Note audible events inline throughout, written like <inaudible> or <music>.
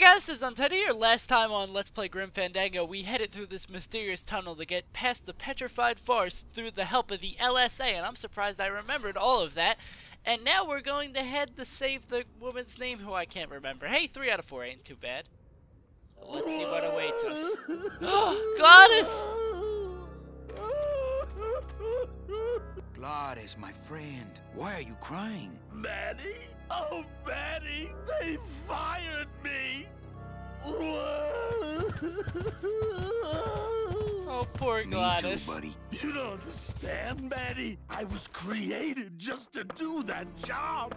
guys, this is Untidy here. Last time on Let's Play Grim Fandango, we headed through this mysterious tunnel to get past the Petrified Forest through the help of the LSA, and I'm surprised I remembered all of that. And now we're going to head to save the woman's name who I can't remember. Hey, 3 out of 4 ain't too bad. Let's see what awaits us. <gasps> Glottis! Glottis, my friend, why are you crying? Manny? Oh, Manny, they fired me! <laughs> Oh, poor Me Glottis. too, buddy. You don't understand, Manny. I was created just to do that job.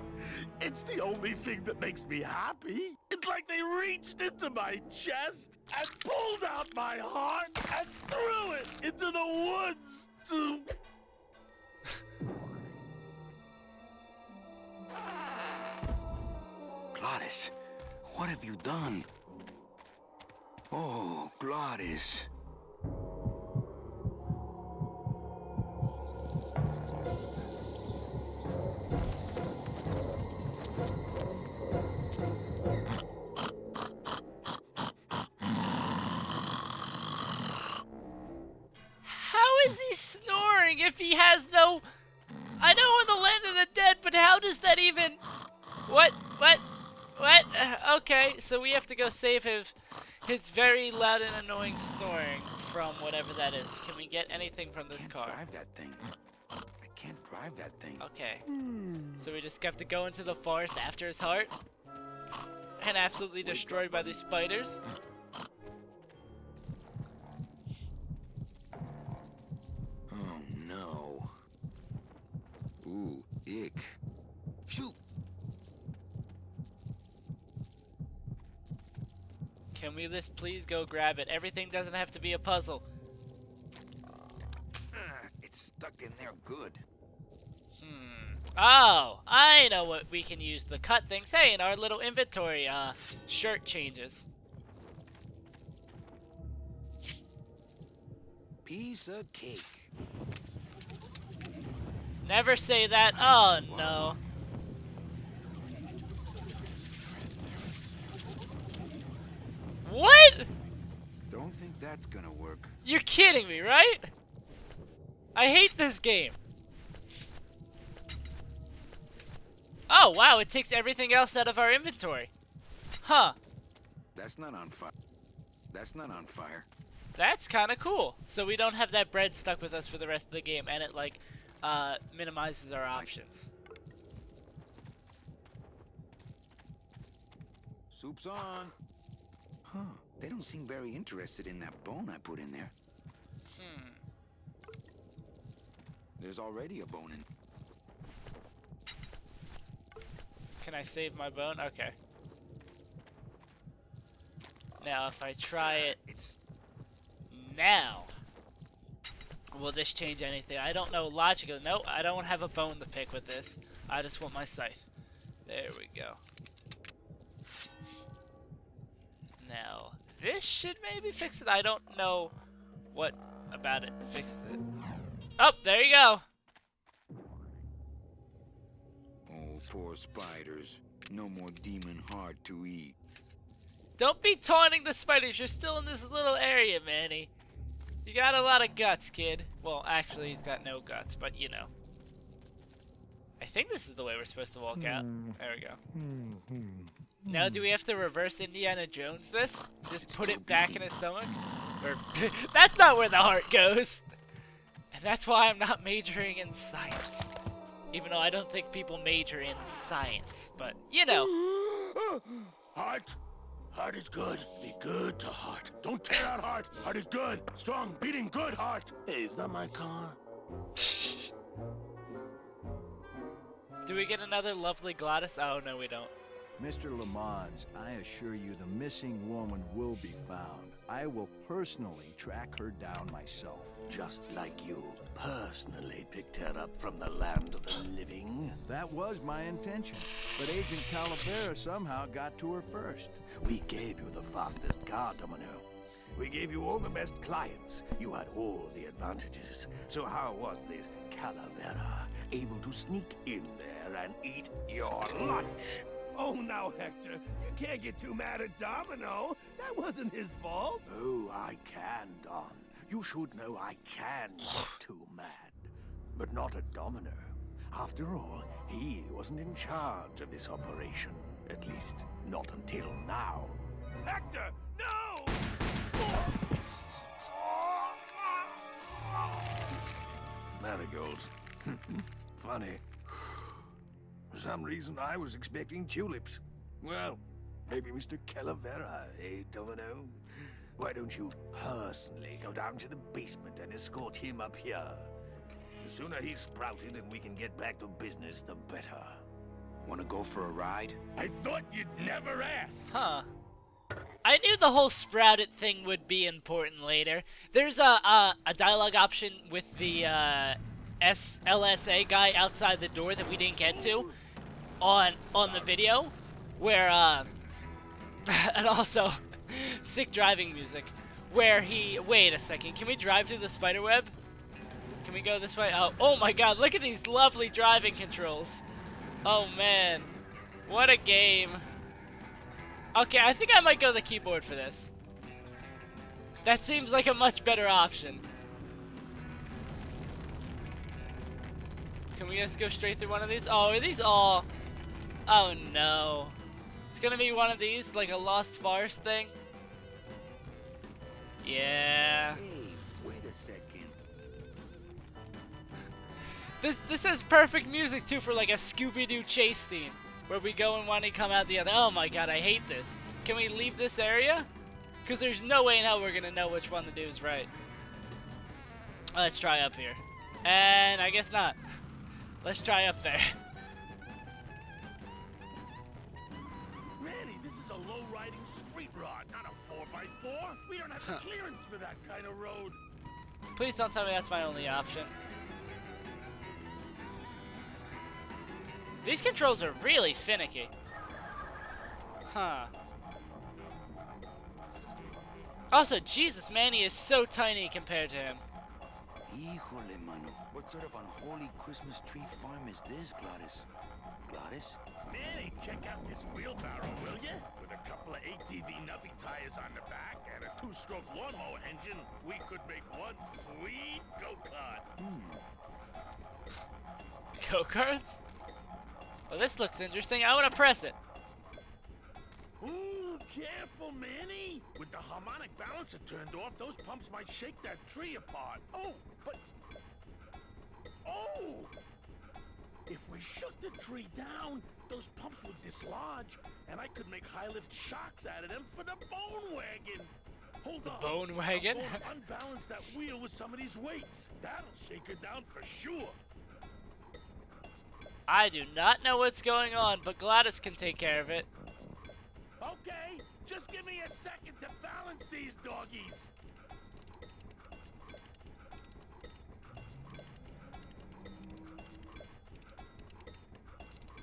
It's the only thing that makes me happy. It's like they reached into my chest and pulled out my heart and threw it into the woods to... Glottis, what have you done? Oh, Glottis. How is he snoring if he has no... I know in the land of the dead, but how does that even... What? <laughs> Okay, so we have to go save his, his very loud and annoying snoring from whatever that is. Can we get anything from this car? drive that thing. I can't drive that thing. Okay. So we just have to go into the forest after his heart? And absolutely destroyed by these spiders? Oh, no. Ooh, ick. We just please go grab it? Everything doesn't have to be a puzzle. Ah, it's stuck in there good. Hmm. Oh, I know what we can use the cut things. Hey, in our little inventory, uh, shirt changes. Piece of cake. Never say that. Oh no. What? Don't think that's gonna work. You're kidding me, right? I hate this game. Oh, wow, it takes everything else out of our inventory. Huh, That's not on fire. That's not on fire. that's kind of cool. So we don't have that bread stuck with us for the rest of the game, and it, like, uh, minimizes our options. Soup's on. Huh. They don't seem very interested in that bone I put in there. Hmm. There's already a bone in. Can I save my bone? Okay. Now, if I try it It's now, will this change anything? I don't know logically. No, I don't have a bone to pick with this. I just want my scythe. There we go. This should maybe fix it. I don't know what about it fixed it. Oh, there you go. oh, poor spiders. No more demon heart to eat. Don't be taunting the spiders. You're still in this little area, Manny. You got a lot of guts, kid. Well, actually, he's got no guts, but you know. I think this is the way we're supposed to walk out. Hmm. There we go. Hmm, hmm. Now, do hmm. we have to reverse Indiana Jones this? Just put it back in his stomach? Or <laughs> that's not where the heart goes. And that's why I'm not majoring in science. Even though I don't think people major in science, but you know. <gasps> Heart. Heart is good. Be good to heart. Don't tear out heart. Heart is good. Strong, beating, good heart. Hey, is that my car? <laughs> Do we get another lovely Glottis? Oh no, we don't. Mr. LeMans, I assure you the missing woman will be found. I will personally track her down myself. Just like you personally picked her up from the land of the living. That was my intention, but Agent Calavera somehow got to her first. We gave you the fastest car, Domino. We gave you all the best clients. You had all the advantages. So how was this Calavera able to sneak in there and eat your lunch? Oh, now, Hector, you can't get too mad at Domino. That wasn't his fault. Oh, I can, Don. You should know I can get too mad. But not at Domino. After all, he wasn't in charge of this operation. At least, not until now. Hector, no! Marigolds. <laughs> Funny. For some reason, I was expecting tulips. Well, maybe Mr. Calavera, eh, Domino? Why don't you personally go down to the basement and escort him up here? The sooner he's sprouted and we can get back to business, the better. Wanna go for a ride? I thought you'd never ask. Huh. I knew the whole sprouted thing would be important later. There's a a, a dialogue option with the uh, S LSA guy outside the door that we didn't get to on on the video, where uh, <laughs> and also <laughs> sick driving music, where he wait a second, can we drive through the spider web? Can we go this way? Oh, oh my God! Look at these lovely driving controls. Oh man, what a game. Okay, I think I might go the keyboard for this. That seems like a much better option. Can we just go straight through one of these? Oh, are these all... Oh no. It's gonna be one of these, like a Lost Forest thing? Yeah. Hey, wait a second. This this has perfect music too for like a Scooby-Doo chase theme. Where we go and want to come out the other. Oh my god, I hate this. Can we leave this area? Because there's no way in hell we're going to know which one to do is right. Let's try up here. And I guess not. Let's try up there. <laughs> a low-riding street rod, not a 4x4. We don't have the clearance for that kind of road. Please don't tell me that's my only option. These controls are really finicky. Huh. Also, Jesus, Manny is so tiny compared to him. Híjole, mano. What sort of unholy Christmas tree farm is this, Glottis? Glottis? Manny, check out this wheelbarrow, will ya? With a couple of ATV nubby tires on the back and a two-stroke lawnmower engine, we could make one sweet go-kart. Hmm. Go-karts? Well, this looks interesting. I want to press it. Ooh, careful, Manny! With the harmonic balancer turned off, those pumps might shake that tree apart. Oh, but... shook the tree down, those pumps would dislodge, and I could make high-lift shocks out of them for the bone wagon. Hold on. bone wagon? I'm <laughs> unbalance that wheel with some of these weights. That'll shake her down for sure. I do not know what's going on, but Glottis can take care of it. Okay, just give me a second to balance these doggies.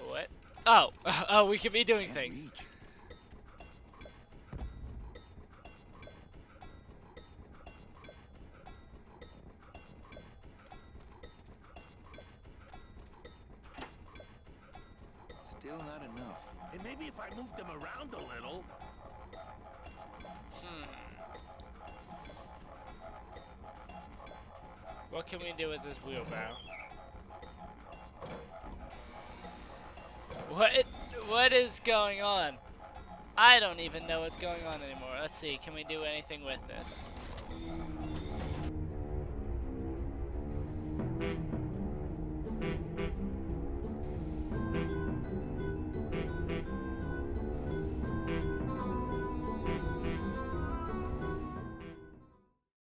What? Oh, <laughs> oh, we could be doing things. Still not enough. And maybe if I move them around a little. Hmm. What can we do with this wheelbarrow? What? What is going on? I don't even know what's going on anymore. Let's see. Can we do anything with this?